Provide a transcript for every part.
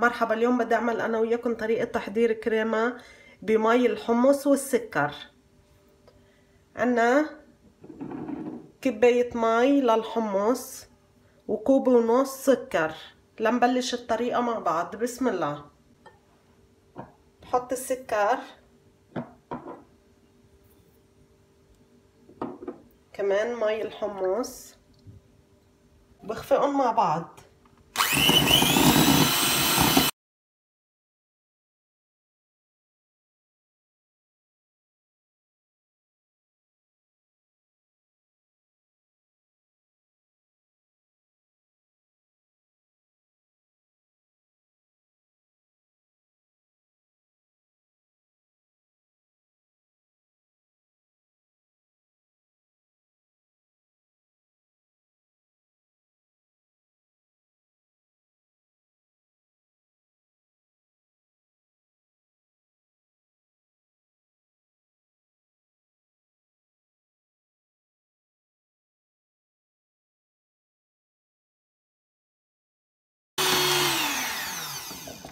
مرحبا اليوم بدي أعمل أنا وياكم طريقة تحضير كريمة بمي الحمص والسكر. عنا كباية مي للحمص وكوب ونص سكر. لنبلش الطريقة مع بعض. بسم الله. بحط السكر. كمان مي الحمص. بخفقهم مع بعض.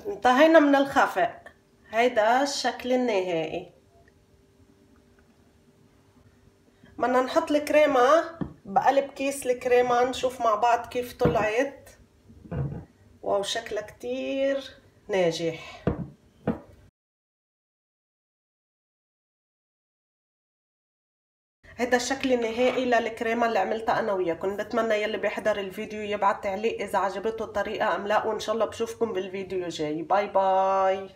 انتهينا من الخفق هيدا الشكل النهائي. بدنا نحط الكريمة بقلب كيس الكريمة نشوف مع بعض كيف طلعت. wow شكلها كتير ناجح. هيدا الشكل النهائي للكريمة اللي عملتها أنا وياكم بتمنى يلي بيحضر الفيديو يبعت تعليق إذا عجبته الطريقة أم لا وإن شاء الله بشوفكم بالفيديو الجاي. bye bye.